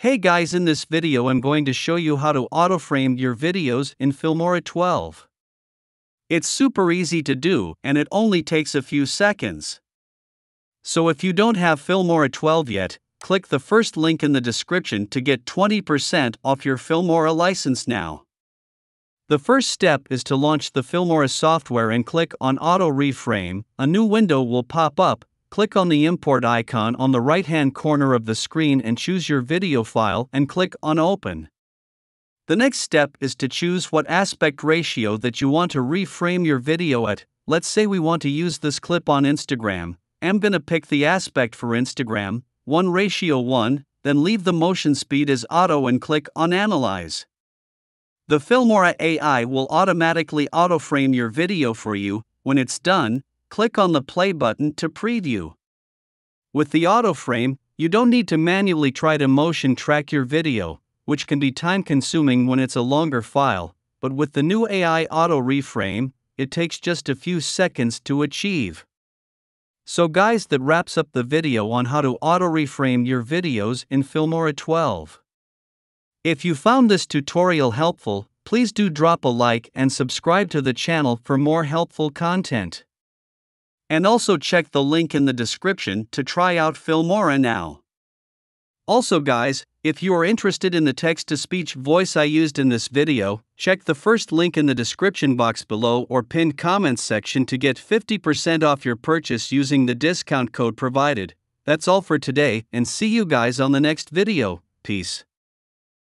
Hey guys in this video I'm going to show you how to auto-frame your videos in Filmora 12. It's super easy to do and it only takes a few seconds. So if you don't have Filmora 12 yet, click the first link in the description to get 20% off your Filmora license now. The first step is to launch the Filmora software and click on Auto Reframe. A new window will pop up. Click on the import icon on the right hand corner of the screen and choose your video file and click on Open. The next step is to choose what aspect ratio that you want to reframe your video at. Let's say we want to use this clip on Instagram. I'm gonna pick the aspect for Instagram, 1 ratio 1, then leave the motion speed as auto and click on Analyze. The Filmora AI will automatically auto-frame your video for you. When it's done, click on the play button to preview. With the auto-frame, you don't need to manually try to motion track your video, which can be time consuming when it's a longer file, but with the new AI auto reframe, it takes just a few seconds to achieve. So, guys, that wraps up the video on how to auto reframe your videos in Filmora 12. If you found this tutorial helpful, please do drop a like and subscribe to the channel for more helpful content. And also check the link in the description to try out Filmora now. Also guys, if you are interested in the text-to-speech voice I used in this video, check the first link in the description box below or pinned comments section to get 50% off your purchase using the discount code provided. That's all for today and see you guys on the next video. Peace.